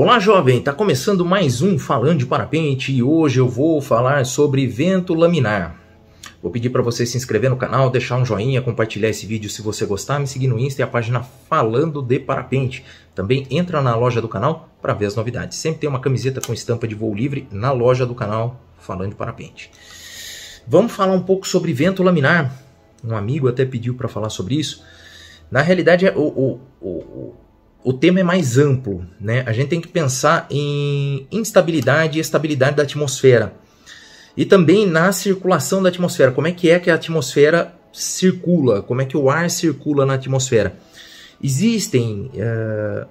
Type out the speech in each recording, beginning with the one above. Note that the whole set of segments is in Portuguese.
Olá, jovem! Tá começando mais um Falando de Parapente e hoje eu vou falar sobre vento laminar. Vou pedir para você se inscrever no canal, deixar um joinha, compartilhar esse vídeo se você gostar, me seguir no Insta e a página Falando de Parapente. Também entra na loja do canal para ver as novidades. Sempre tem uma camiseta com estampa de voo livre na loja do canal Falando de Parapente. Vamos falar um pouco sobre vento laminar. Um amigo até pediu para falar sobre isso. Na realidade, o, o, o o tema é mais amplo, né? A gente tem que pensar em instabilidade e estabilidade da atmosfera. E também na circulação da atmosfera. Como é que é que a atmosfera circula? Como é que o ar circula na atmosfera? Existem uh,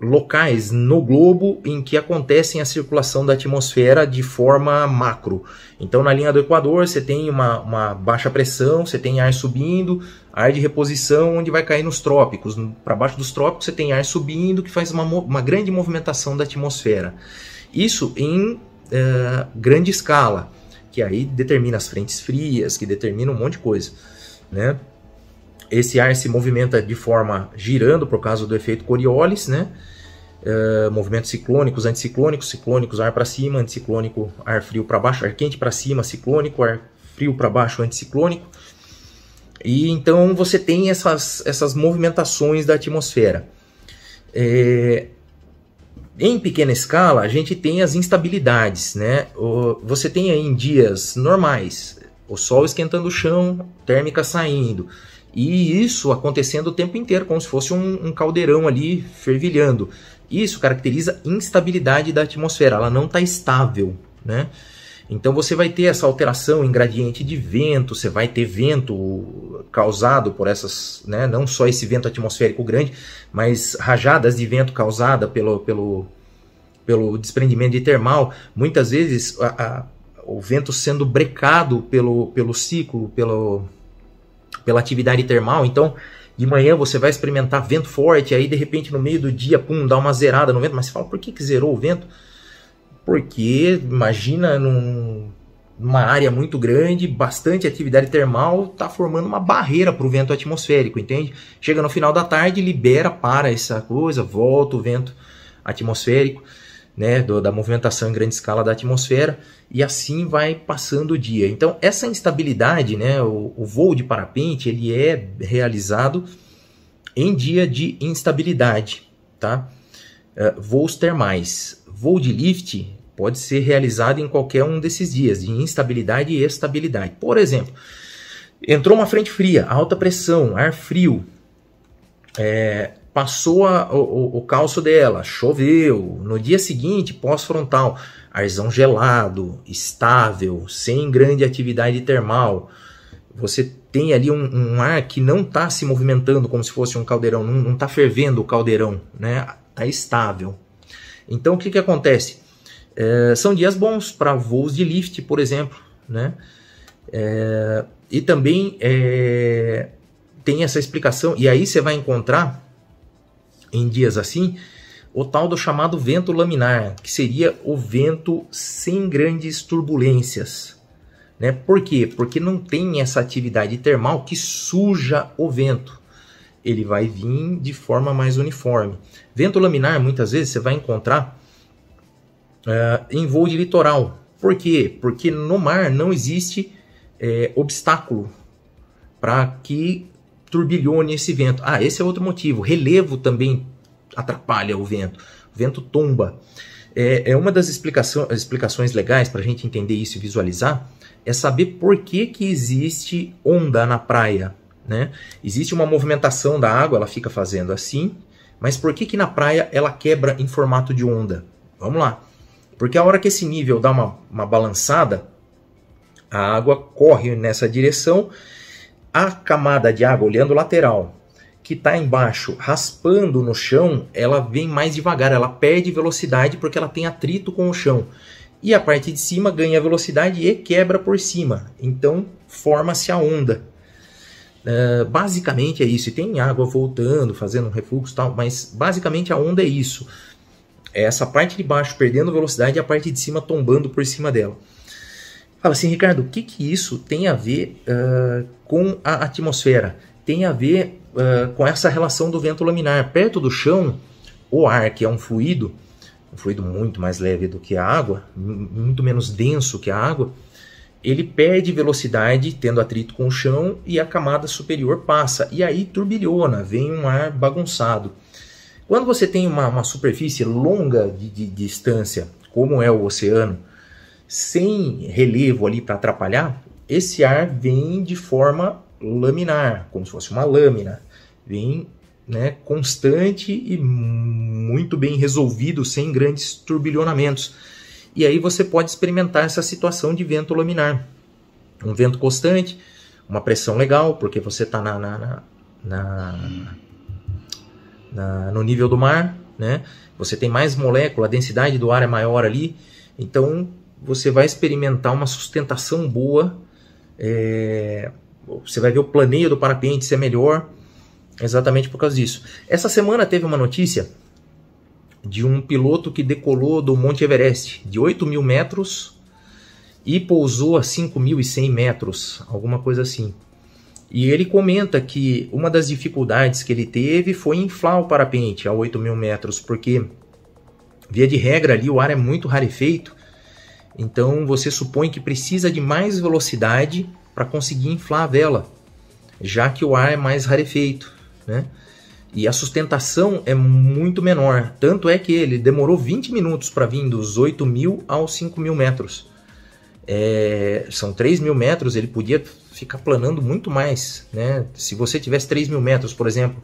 locais no globo em que acontecem a circulação da atmosfera de forma macro. Então, na linha do Equador, você tem uma, uma baixa pressão, você tem ar subindo, ar de reposição, onde vai cair nos trópicos. Para baixo dos trópicos, você tem ar subindo, que faz uma, uma grande movimentação da atmosfera. Isso em uh, grande escala, que aí determina as frentes frias, que determina um monte de coisa. Né? Esse ar se movimenta de forma girando por causa do efeito Coriolis, né? Uh, movimentos ciclônicos, anticiclônicos, ciclônicos, ar para cima, anticiclônico, ar frio para baixo, ar quente para cima, ciclônico, ar frio para baixo, anticiclônico. E então você tem essas, essas movimentações da atmosfera. É, em pequena escala, a gente tem as instabilidades, né? O, você tem aí em dias normais, o sol esquentando o chão, térmica saindo. E isso acontecendo o tempo inteiro, como se fosse um, um caldeirão ali fervilhando. Isso caracteriza instabilidade da atmosfera, ela não está estável, né? Então você vai ter essa alteração em gradiente de vento, você vai ter vento causado por essas, né, não só esse vento atmosférico grande, mas rajadas de vento causada pelo, pelo, pelo desprendimento de termal. Muitas vezes a, a, o vento sendo brecado pelo, pelo ciclo, pelo, pela atividade termal. Então de manhã você vai experimentar vento forte, aí de repente no meio do dia, pum, dá uma zerada no vento. Mas você fala, por que, que zerou o vento? Porque imagina num, numa área muito grande, bastante atividade termal, está formando uma barreira para o vento atmosférico, entende? Chega no final da tarde, libera, para essa coisa, volta o vento atmosférico né, do, da movimentação em grande escala da atmosfera e assim vai passando o dia. Então essa instabilidade, né, o, o voo de parapente, ele é realizado em dia de instabilidade, tá? Uh, voos termais, voo de lift pode ser realizado em qualquer um desses dias de instabilidade e estabilidade. Por exemplo, entrou uma frente fria, alta pressão, ar frio, é, passou a, o, o calço dela, choveu. No dia seguinte, pós-frontal, arzão gelado, estável, sem grande atividade termal. Você tem ali um, um ar que não está se movimentando como se fosse um caldeirão, não está fervendo o caldeirão, né? Está estável. Então o que, que acontece? É, são dias bons para voos de lift, por exemplo, né? É, e também é, tem essa explicação, e aí você vai encontrar em dias assim, o tal do chamado vento laminar, que seria o vento sem grandes turbulências. Né? Por quê? Porque não tem essa atividade termal que suja o vento. Ele vai vir de forma mais uniforme. Vento laminar, muitas vezes, você vai encontrar uh, em voo de litoral. Por quê? Porque no mar não existe é, obstáculo para que turbilhone esse vento. Ah, esse é outro motivo. Relevo também atrapalha o vento. O vento tomba. É, é uma das explicações legais para a gente entender isso e visualizar é saber por que, que existe onda na praia. Né? Existe uma movimentação da água, ela fica fazendo assim, mas por que, que na praia ela quebra em formato de onda? Vamos lá. Porque a hora que esse nível dá uma, uma balançada, a água corre nessa direção a camada de água, olhando lateral, que está embaixo raspando no chão, ela vem mais devagar, ela perde velocidade porque ela tem atrito com o chão. E a parte de cima ganha velocidade e quebra por cima. Então forma-se a onda. Uh, basicamente é isso. E tem água voltando, fazendo um refluxo e tal, mas basicamente a onda é isso. É essa parte de baixo perdendo velocidade e a parte de cima tombando por cima dela. Fala assim, Ricardo, o que, que isso tem a ver uh, com a atmosfera? Tem a ver uh, com essa relação do vento laminar. Perto do chão o ar, que é um fluido, um fluido muito mais leve do que a água, muito menos denso que a água, ele perde velocidade tendo atrito com o chão e a camada superior passa. E aí turbilhona, vem um ar bagunçado. Quando você tem uma, uma superfície longa de, de, de distância, como é o oceano, sem relevo ali para atrapalhar, esse ar vem de forma laminar, como se fosse uma lâmina. Vem né, constante e muito bem resolvido, sem grandes turbilhonamentos. E aí você pode experimentar essa situação de vento laminar. Um vento constante, uma pressão legal, porque você está na, na, na, na, no nível do mar, né? você tem mais molécula, a densidade do ar é maior ali, então você vai experimentar uma sustentação boa, é, você vai ver o planeio do parapente ser melhor, exatamente por causa disso. Essa semana teve uma notícia de um piloto que decolou do Monte Everest de 8 mil metros e pousou a 5.100 metros, alguma coisa assim. E ele comenta que uma das dificuldades que ele teve foi inflar o parapente a 8 mil metros, porque, via de regra, ali o ar é muito rarefeito, então você supõe que precisa de mais velocidade para conseguir inflar a vela, já que o ar é mais rarefeito. Né? E a sustentação é muito menor. Tanto é que ele demorou 20 minutos para vir dos 8 mil aos 5 mil metros. É, são 3 mil metros, ele podia ficar planando muito mais. Né? Se você tivesse 3 mil metros, por exemplo,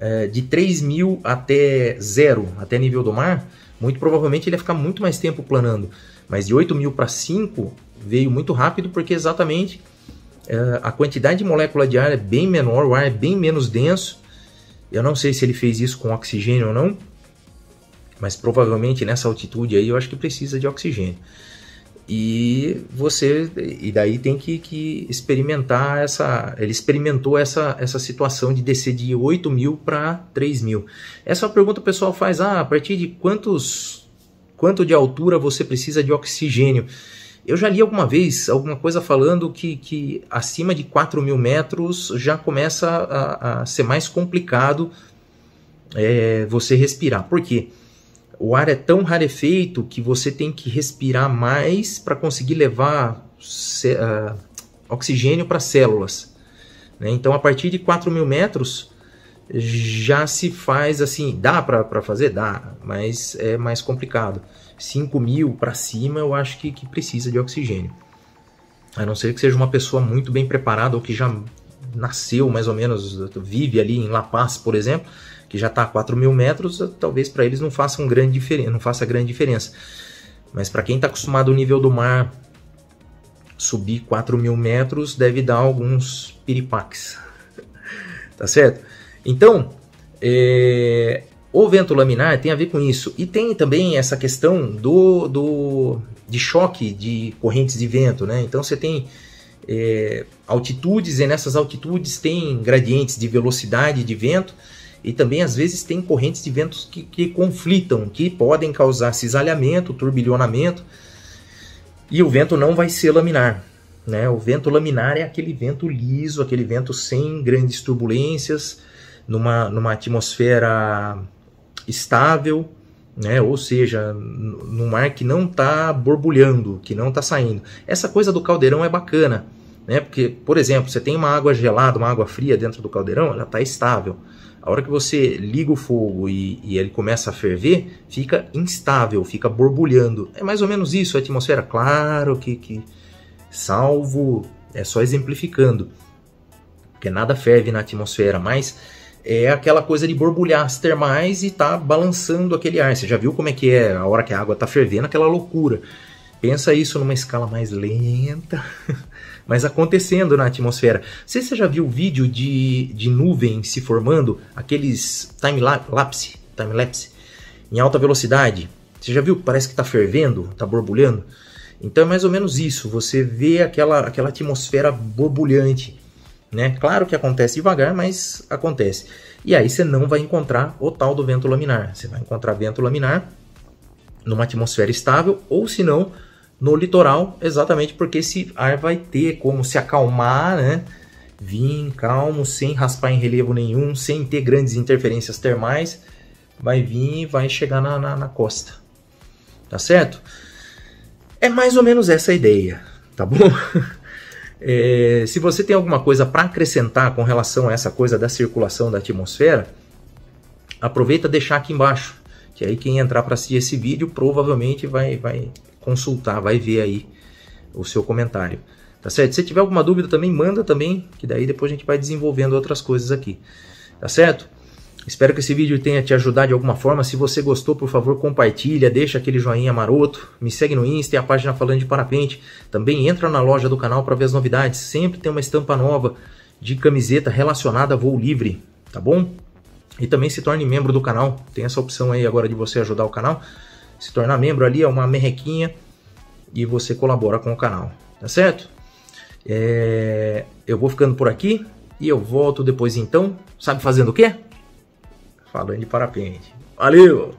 é, de 3 mil até zero, até nível do mar, muito provavelmente ele ia ficar muito mais tempo planando. Mas de 8 mil para 5 veio muito rápido porque exatamente é, a quantidade de molécula de ar é bem menor, o ar é bem menos denso eu não sei se ele fez isso com oxigênio ou não, mas provavelmente nessa altitude aí eu acho que precisa de oxigênio. E você, e daí tem que, que experimentar essa. Ele experimentou essa, essa situação de descer de 8 mil para 3 mil. Essa pergunta o pessoal faz: ah, a partir de quantos, quanto de altura você precisa de oxigênio? Eu já li alguma vez alguma coisa falando que, que acima de 4 mil metros já começa a, a ser mais complicado é, você respirar. Por quê? O ar é tão rarefeito que você tem que respirar mais para conseguir levar uh, oxigênio para células. Né? Então, a partir de 4 mil metros já se faz assim, dá para fazer? Dá, mas é mais complicado. 5 mil para cima, eu acho que, que precisa de oxigênio. A não ser que seja uma pessoa muito bem preparada ou que já nasceu mais ou menos, vive ali em La Paz, por exemplo, que já está a 4 mil metros, talvez para eles não faça, um grande diferença, não faça grande diferença. Mas para quem está acostumado ao nível do mar, subir 4 mil metros deve dar alguns piripaques. tá certo? Então, é, o vento laminar tem a ver com isso. E tem também essa questão do, do de choque de correntes de vento. Né? Então você tem é, altitudes, e nessas altitudes tem gradientes de velocidade de vento, e também às vezes tem correntes de ventos que, que conflitam, que podem causar cisalhamento, turbilhonamento, e o vento não vai ser laminar. Né? O vento laminar é aquele vento liso, aquele vento sem grandes turbulências, numa, numa atmosfera estável, né? ou seja, num mar que não está borbulhando, que não está saindo. Essa coisa do caldeirão é bacana, né? porque, por exemplo, você tem uma água gelada, uma água fria dentro do caldeirão, ela está estável. A hora que você liga o fogo e, e, ele começa a ferver, fica instável, fica borbulhando. É mais ou menos isso a atmosfera. Claro que, que salvo, é só exemplificando, porque nada ferve na atmosfera, mas é aquela coisa de borbulhar as termais e tá balançando aquele ar. Você já viu como é que é a hora que a água tá fervendo, aquela loucura. Pensa isso numa escala mais lenta, mas acontecendo na atmosfera. Você, você já viu vídeo de, de nuvem se formando, aqueles time-lapse, time-lapse, em alta velocidade? Você já viu? Parece que está fervendo, está borbulhando. Então é mais ou menos isso. Você vê aquela, aquela atmosfera borbulhante. Né? Claro que acontece devagar, mas acontece. E aí você não vai encontrar o tal do vento laminar. Você vai encontrar vento laminar numa atmosfera estável, ou se não, no litoral, exatamente porque esse ar vai ter como se acalmar, né? Vir calmo, sem raspar em relevo nenhum, sem ter grandes interferências termais, vai vir e vai chegar na, na, na costa. Tá certo? É mais ou menos essa a ideia, tá bom? É, se você tem alguma coisa para acrescentar com relação a essa coisa da circulação da atmosfera, aproveita deixar aqui embaixo, que aí quem entrar para assistir esse vídeo provavelmente vai, vai consultar, vai ver aí o seu comentário. Tá certo? Se tiver alguma dúvida também, manda também, que daí depois a gente vai desenvolvendo outras coisas aqui. Tá certo? Espero que esse vídeo tenha te ajudado de alguma forma. Se você gostou, por favor, compartilha, deixa aquele joinha maroto, me segue no Insta e a página Falando de Parapente. Também entra na loja do canal para ver as novidades. Sempre tem uma estampa nova de camiseta relacionada a voo livre, tá bom? E também se torne membro do canal. Tem essa opção aí agora de você ajudar o canal. Se tornar membro ali é uma merrequinha e você colabora com o canal, tá certo? É... Eu vou ficando por aqui e eu volto depois então. Sabe fazendo o quê? Falando de parapente. Valeu!